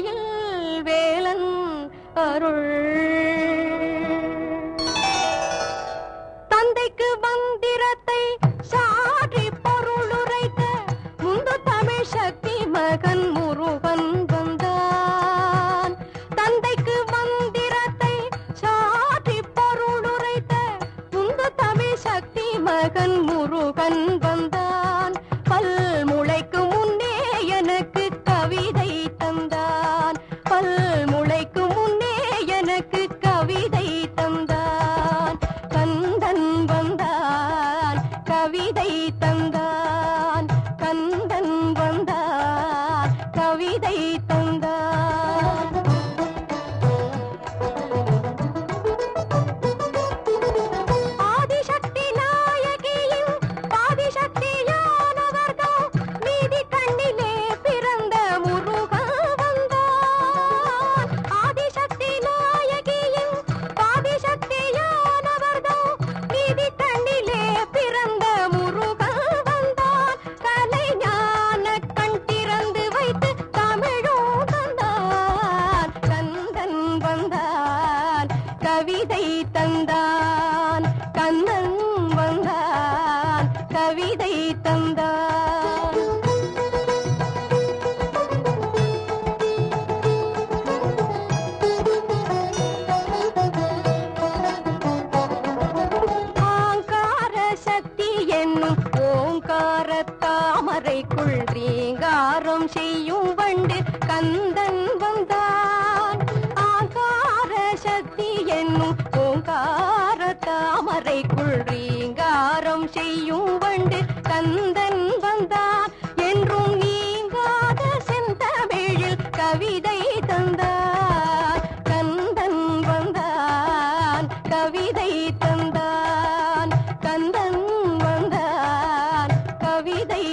கோயில் வேலன் அருள். தந்தைக்கு மந்திரத்தை சாற்றி பொருளுரைத்த முந்து தமிழ் சக்தி மகன் முருகன் வந்தான். தந்தைக்கு மந்திரத்தை சாற்றி பொருளுரைத்த முந்து தமிழ் சக்தி மகன் முருகன் வந்தான். கவிதை தந்தான் கண்ணன் வந்தான் கவிதை தந்தான். ஆங்கார சக்தி என்னும் ஓங்கார தாமரைக்குள் ரீங்காரம் செய்யும் வண்டு கந்த பாறைக்குள் ரீங்காரம் செய்யும் வண்டு கந்தன் வந்தார் என்றும் நீங்காத செந்தமிழில் கவிதை தந்தார் கந்தன் வந்தான் கவிதை தந்தான். கந்தன் வந்தான் கவிதை